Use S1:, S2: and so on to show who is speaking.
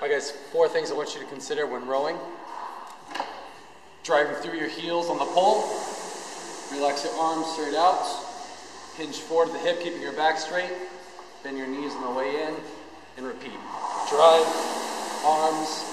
S1: All right, guys, four things I want you to consider when rowing. Driving through your heels on the pole. Relax your arms straight out. Hinge forward to the hip, keeping your back straight. Bend your knees on the way in, and repeat. Drive, arms.